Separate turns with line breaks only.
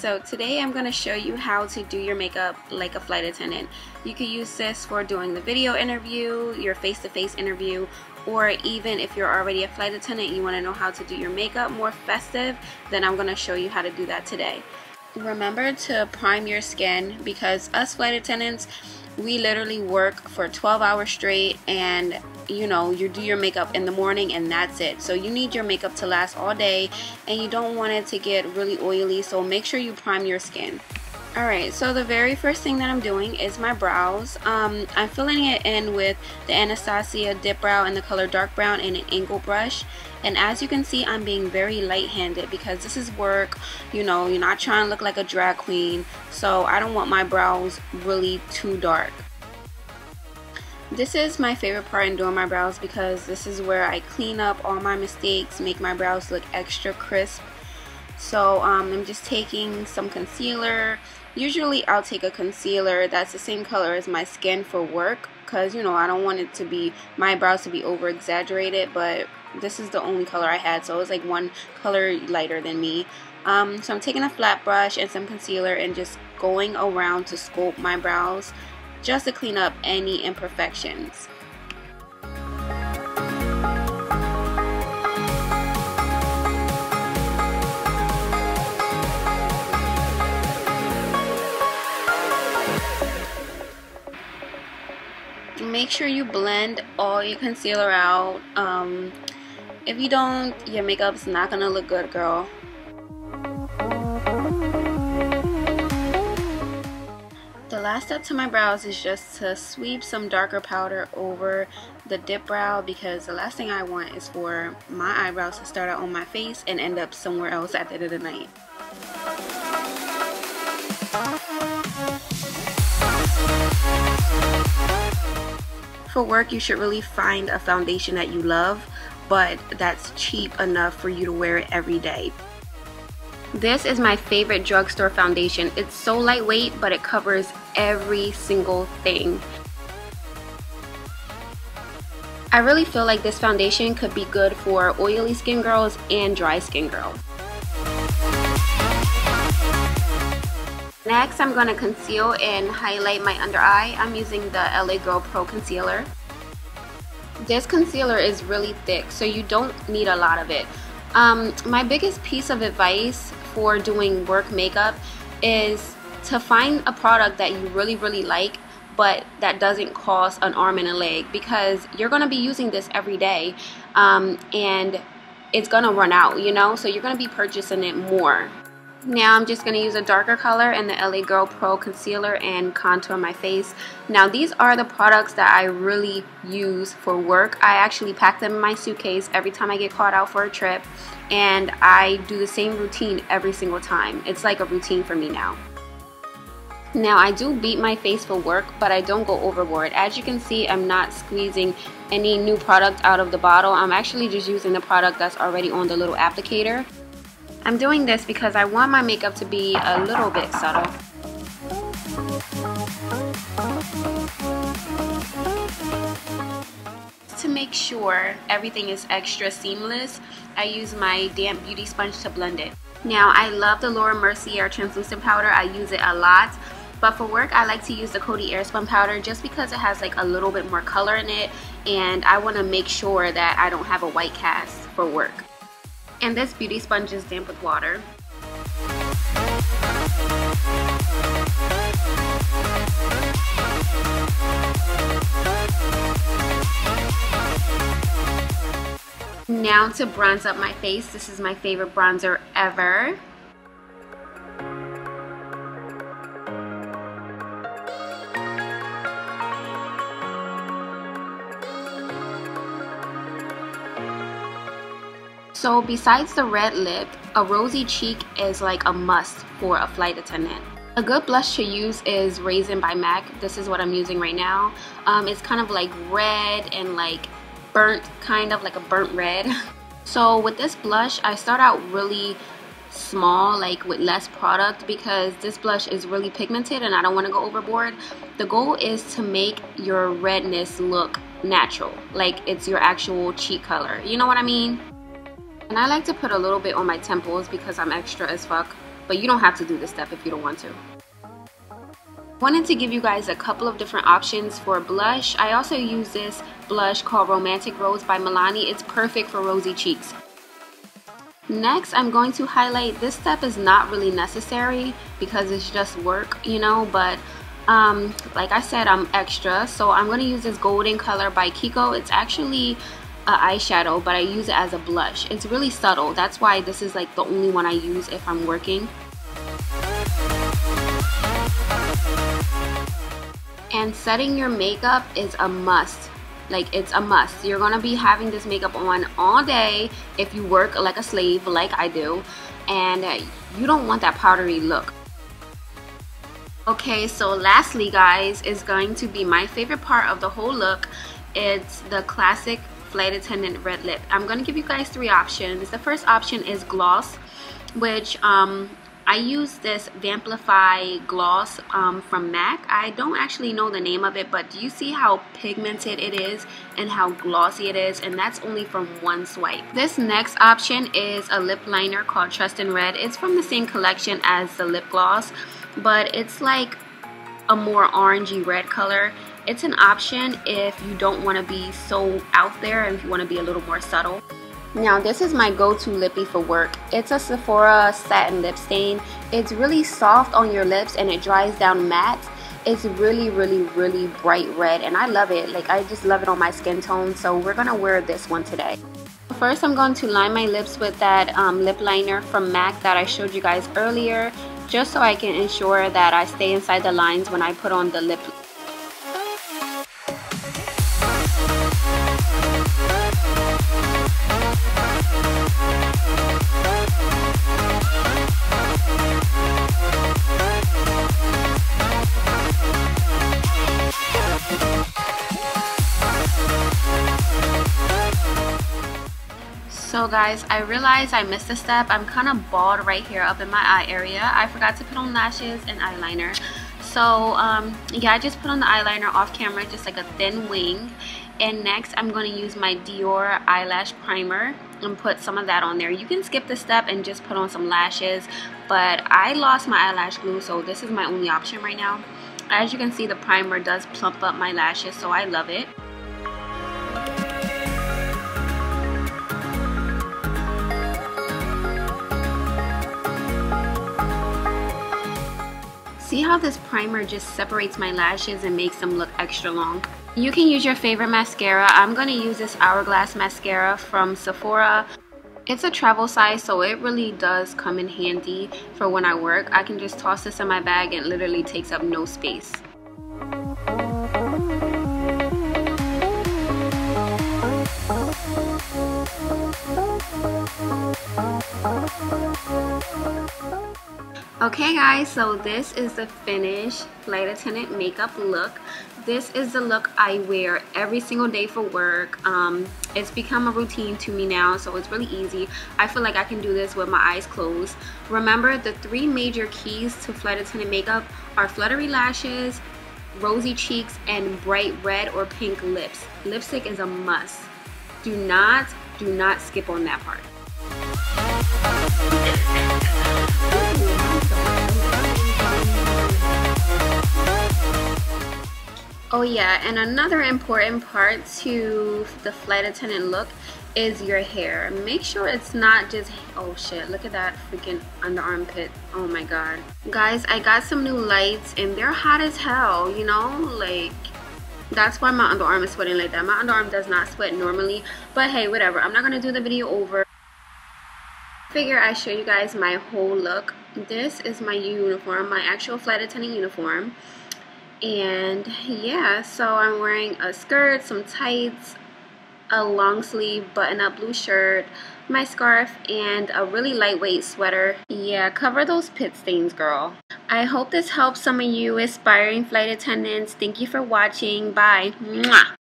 so today I'm going to show you how to do your makeup like a flight attendant. You could use this for doing the video interview, your face-to-face -face interview, or even if you're already a flight attendant you want to know how to do your makeup more festive, then I'm going to show you how to do that today. Remember to prime your skin because us flight attendants, we literally work for 12 hours straight and you know you do your makeup in the morning and that's it. So you need your makeup to last all day and you don't want it to get really oily. So make sure you prime your skin Alright, so the very first thing that I'm doing is my brows. Um, I'm filling it in with the Anastasia Dip Brow in the color Dark Brown and an angle brush. And as you can see, I'm being very light-handed because this is work. You know, you're not trying to look like a drag queen. So I don't want my brows really too dark. This is my favorite part in doing my brows because this is where I clean up all my mistakes, make my brows look extra crisp. So um, I'm just taking some concealer. Usually I'll take a concealer that's the same color as my skin for work because you know I don't want it to be my brows to be over exaggerated but this is the only color I had so it was like one color lighter than me. Um, so I'm taking a flat brush and some concealer and just going around to sculpt my brows just to clean up any imperfections. Make sure you blend all your concealer out. Um, if you don't, your makeup's not gonna look good, girl. The last step to my brows is just to sweep some darker powder over the dip brow because the last thing I want is for my eyebrows to start out on my face and end up somewhere else at the end of the night. For work, you should really find a foundation that you love, but that's cheap enough for you to wear it every day. This is my favorite drugstore foundation. It's so lightweight, but it covers every single thing. I really feel like this foundation could be good for oily skin girls and dry skin girls. Next, I'm going to conceal and highlight my under eye. I'm using the LA Girl Pro Concealer. This concealer is really thick, so you don't need a lot of it. Um, my biggest piece of advice for doing work makeup is to find a product that you really really like but that doesn't cost an arm and a leg because you're going to be using this every day um, and it's going to run out you know so you're going to be purchasing it more now I'm just going to use a darker color in the LA Girl Pro Concealer and contour my face. Now these are the products that I really use for work. I actually pack them in my suitcase every time I get caught out for a trip and I do the same routine every single time. It's like a routine for me now. Now I do beat my face for work but I don't go overboard. As you can see I'm not squeezing any new product out of the bottle. I'm actually just using the product that's already on the little applicator. I'm doing this because I want my makeup to be a little bit subtle. To make sure everything is extra seamless, I use my damp beauty sponge to blend it. Now I love the Laura Mercier translucent powder, I use it a lot. But for work, I like to use the Coty Airspun powder just because it has like a little bit more color in it and I want to make sure that I don't have a white cast for work. And this beauty sponge is damp with water. Now to bronze up my face. This is my favorite bronzer ever. So besides the red lip, a rosy cheek is like a must for a flight attendant. A good blush to use is Raizin by MAC. This is what I'm using right now. Um, it's kind of like red and like burnt, kind of like a burnt red. So with this blush, I start out really small like with less product because this blush is really pigmented and I don't want to go overboard. The goal is to make your redness look natural like it's your actual cheek color. You know what I mean? And I like to put a little bit on my temples because I'm extra as fuck. but you don't have to do this step if you don't want to wanted to give you guys a couple of different options for blush. I also use this blush called Romantic Rose by Milani. It's perfect for rosy cheeks. Next, I'm going to highlight, this step is not really necessary because it's just work, you know, but um, like I said, I'm extra. So I'm going to use this golden color by Kiko. It's actually an eyeshadow, but I use it as a blush. It's really subtle. That's why this is like the only one I use if I'm working. and setting your makeup is a must like it's a must you're gonna be having this makeup on all day if you work like a slave like I do and you don't want that powdery look okay so lastly guys is going to be my favorite part of the whole look it's the classic flight attendant red lip I'm gonna give you guys three options the first option is gloss which um, I use this Vamplify gloss um, from MAC. I don't actually know the name of it, but do you see how pigmented it is and how glossy it is? And that's only from one swipe. This next option is a lip liner called Trust in Red. It's from the same collection as the lip gloss, but it's like a more orangey red color. It's an option if you don't want to be so out there and if you want to be a little more subtle. Now this is my go-to lippy for work. It's a Sephora satin lip stain. It's really soft on your lips and it dries down matte. It's really, really, really bright red and I love it. Like I just love it on my skin tone. So we're gonna wear this one today. First I'm going to line my lips with that um, lip liner from MAC that I showed you guys earlier just so I can ensure that I stay inside the lines when I put on the lip So guys, I realized I missed a step. I'm kind of bald right here up in my eye area. I forgot to put on lashes and eyeliner. So um, yeah, I just put on the eyeliner off camera, just like a thin wing. And next, I'm going to use my Dior eyelash primer and put some of that on there. You can skip the step and just put on some lashes, but I lost my eyelash glue, so this is my only option right now. As you can see, the primer does plump up my lashes, so I love it. See how this primer just separates my lashes and makes them look extra long? You can use your favorite mascara. I'm going to use this Hourglass mascara from Sephora. It's a travel size, so it really does come in handy for when I work. I can just toss this in my bag and it literally takes up no space. Okay guys, so this is the finished flight attendant makeup look. This is the look I wear every single day for work. Um, it's become a routine to me now, so it's really easy. I feel like I can do this with my eyes closed. Remember, the three major keys to flight attendant makeup are fluttery lashes, rosy cheeks, and bright red or pink lips. Lipstick is a must. Do not, do not skip on that part. Oh yeah, and another important part to the flight attendant look is your hair. Make sure it's not just, oh shit, look at that freaking under armpit. Oh my god. Guys, I got some new lights and they're hot as hell, you know? Like, that's why my underarm is sweating like that. My underarm does not sweat normally, but hey, whatever. I'm not gonna do the video over. Figure I show you guys my whole look. This is my uniform, my actual flight attendant uniform and yeah so I'm wearing a skirt some tights a long sleeve button up blue shirt my scarf and a really lightweight sweater. Yeah cover those pit stains girl. I hope this helps some of you aspiring flight attendants. Thank you for watching. Bye. Mwah.